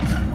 Yeah.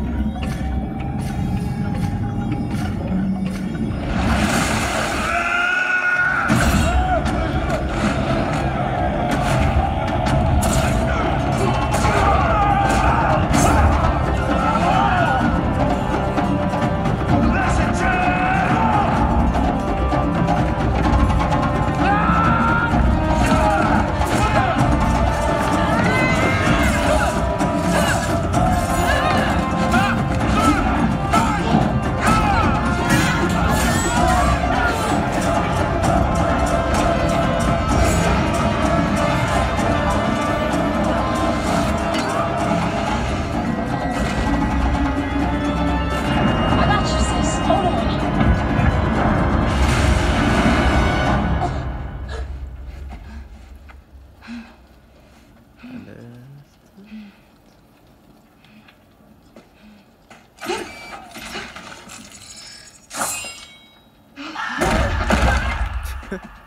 Yeah.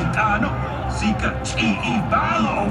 Positano, Zika, T, E, Ibalo.